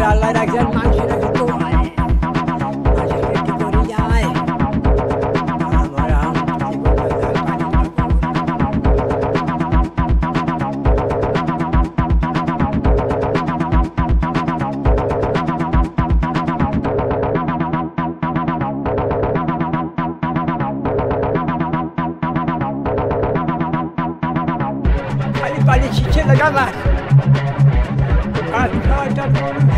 ra lại đặt trên mang chỉ đặt cô này mang chỉ tôi đi. Hadi hadi hadi.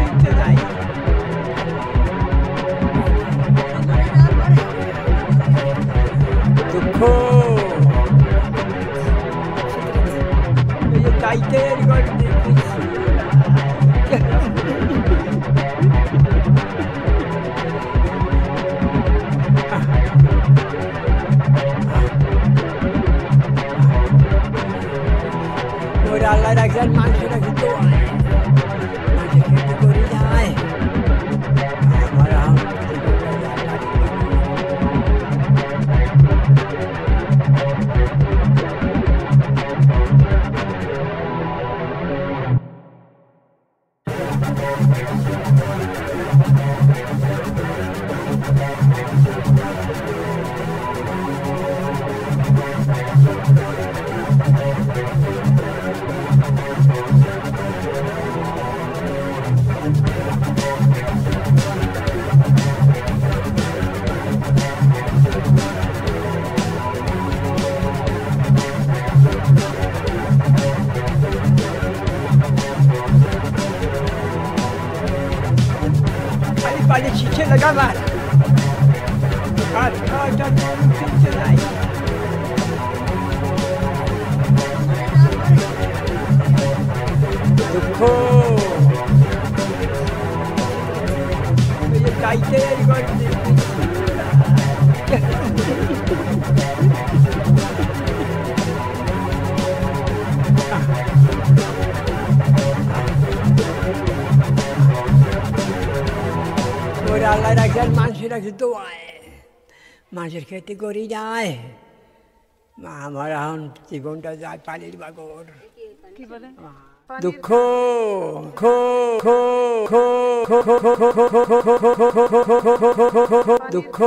করে আল্লাহ রাখছেন মানুষেরা কিন্তু Thank you. Ali pali chiche laga mar. Aaja aaja nam chiche lai. Dukho. Ye chaite ye gaye. একজন মানুষের একজন তো মানুষের খেতে করি যায় আমার এখন জীবনটা যায় পানির বাগর কি বলে দুঃখ খো খো খো খো খো খো খো খো খো দুঃখ